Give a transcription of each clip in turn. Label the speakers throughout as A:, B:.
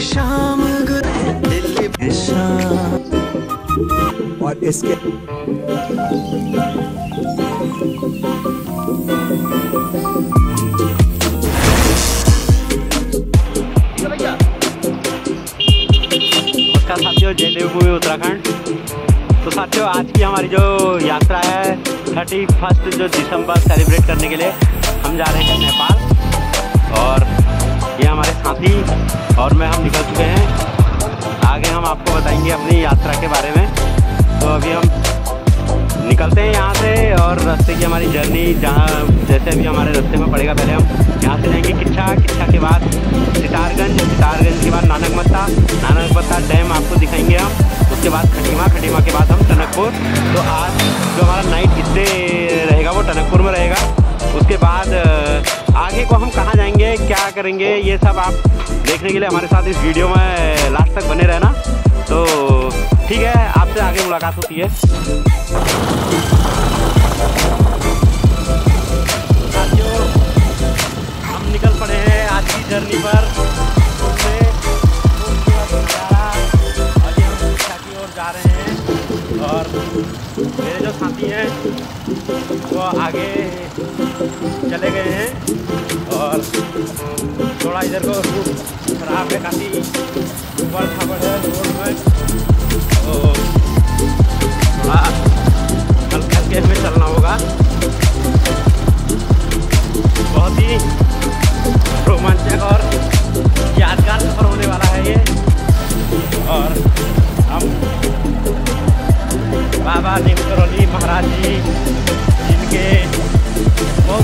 A: शाम और इसके
B: साथियों, जय देवभूमि उत्तराखंड। तो साथियों, आज की हमारी जो यात्रा है थर्टी फ़र्स्ट जो दिसंबर सेलिब्रेट करने के लिए, हम जा रहे हैं नेपाल। और ये हमारे साथी और मैं, हम निकल चुके हैं। आगे हम आपको बताएँगे अपनी यात्रा के बारे में। तो अभी हम निकलते हैं यहाँ से और रास्ते की हमारी जर्नी जहाँ जैसे भी हमारे रास्ते में पड़ेगा पहले हम यहाँ से जाएँगे किच्छा। किच्छा के बाद सितारगंज सितारगंज के बाद नानक मत्ता नानक मत्ता डैम आपको दिखाएँगे हम। उसके बाद खटीमा खटीमा के बाद हम टनकपुर। तो आज जो हमारा नाइट स्टे आगे को हम कहाँ जाएँगे, क्या करेंगे, ये सब आप देखने के लिए हमारे साथ इस वीडियो में लास्ट तक बने रहना। तो ठीक है, आपसे आगे मुलाकात होती है। चले गए हैं। और थोड़ा इधर को रूट खराब है, काफ़ी ऊपर खबर है रोड में। तो थोड़ा हल्के हल्के में चलना होगा।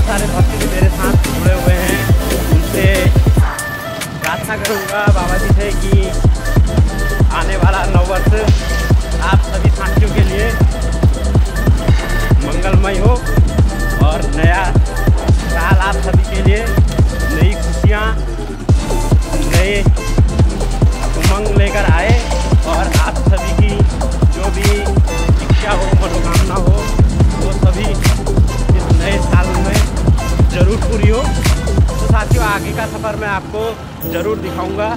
B: सारे भक्त जी मेरे साथ जुड़े हुए हैं। उनसे प्रार्थना करूँगा बाबा जी से कि आने वाला नववर्ष आप सभी साथियों के लिए मंगलमय हो और नया साल आप सभी का सफ़र मैं आपको ज़रूर दिखाऊँगा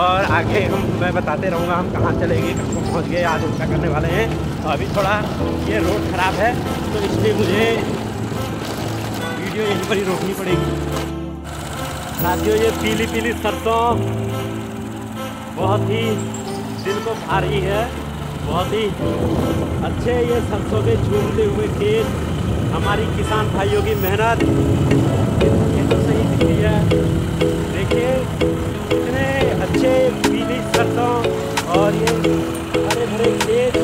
B: और आगे हम, मैं बताते रहूँगा हम कहाँ चलेंगे, कहाँ पहुँच गए, आज उनका करने वाले हैं। तो अभी थोड़ा ये रोड ख़राब है तो इसलिए मुझे वीडियो यहीं पर ही रोकनी पड़ेगी। साथियों, ये पीली पीली सरसों बहुत ही दिल को भा रही है, बहुत ही अच्छे ये सरसों के झूमते हुए खेत हमारी किसान भाइयों की मेहनत। है देखिए इतने अच्छे पीली सरसों और ये हरे भरे खेत।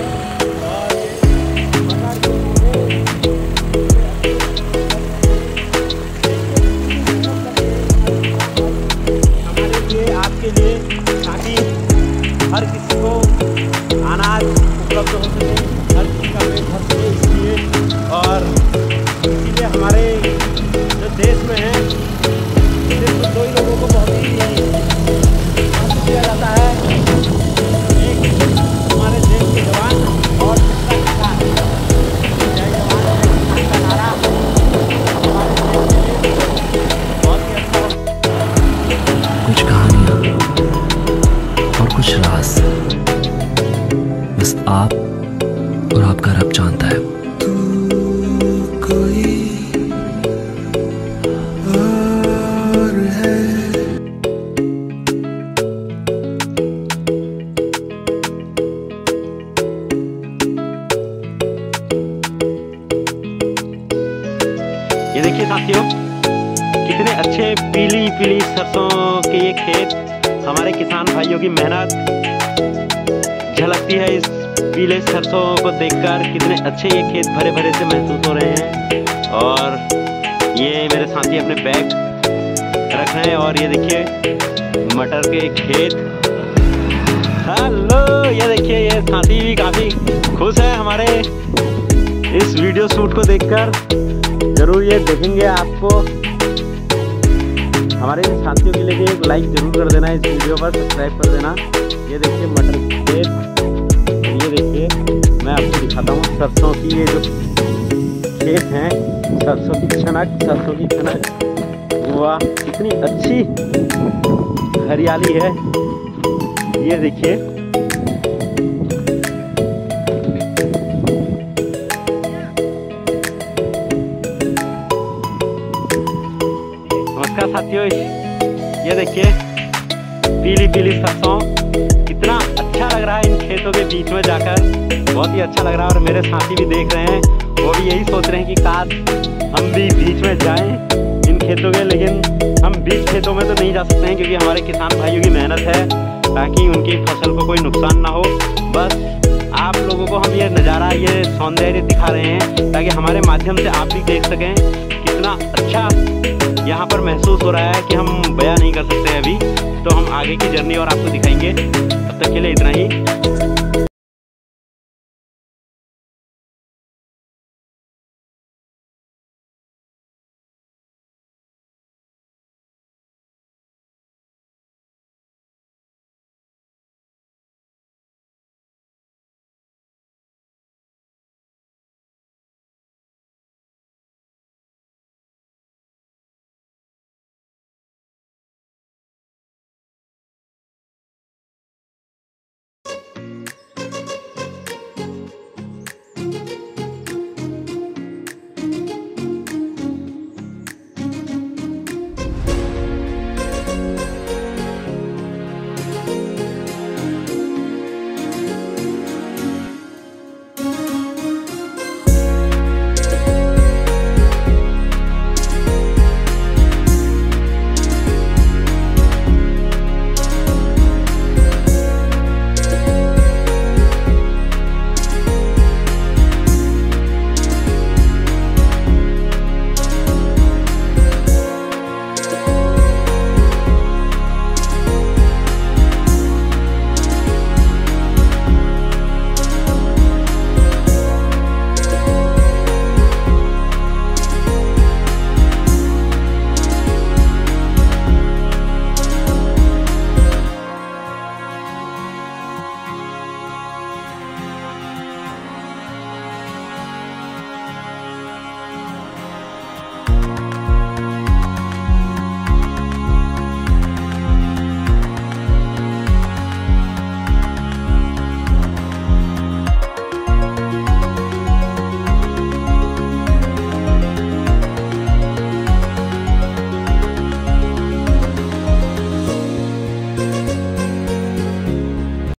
B: देखिए साथियों, कितने अच्छे पीली पीली सरसों के ये खेत हमारे किसान भाइयों की मेहनत झलकती है इस पीले सरसों को देखकर। कितने अच्छे ये खेत भरे भरे से महसूस हो रहे हैं। और ये मेरे साथी अपने बैग रख रहे हैं और ये देखिए, मटर के खेत। हेलो, ये देखिए, ये साथी भी काफ़ी खुश है हमारे इस वीडियो शूट को देखकर। ज़रूर ये देखेंगे आपको। हमारे साथियों के लिए एक लाइक ज़रूर कर देना, इस वीडियो पर सब्सक्राइब कर देना। ये देखिए मटर ये देखिए, मैं आपको दिखाता हूँ सरसों की ये जो खेत हैं, सरसों की छनक, सरसों की छनक। वाह, कितनी अच्छी हरियाली है। ये देखिए। नमस्कार साथियों, ये देखिए, पीली पीली सरसों, कितना अच्छा लग रहा है इन खेतों के बीच में जाकर। बहुत ही अच्छा लग रहा है और मेरे साथी भी देख रहे हैं। वो भी यही सोच रहे हैं कि काश हम भी बीच में जाएँ इन खेतों के, लेकिन हम बीच खेतों में तो नहीं जा सकते हैं क्योंकि हमारे किसान भाइयों की मेहनत है, ताकि उनकी फ़सल को कोई नुकसान ना हो। बस आप लोगों को हम ये नज़ारा, ये सौंदर्य दिखा रहे हैं, ताकि हमारे माध्यम से आप भी देख सकें कितना अच्छा यहाँ पर महसूस हो रहा है कि हम बयां नहीं कर सकते अभी। तो हम आगे की जर्नी और आपको दिखाएँगे। तब तक के लिए इतना ही।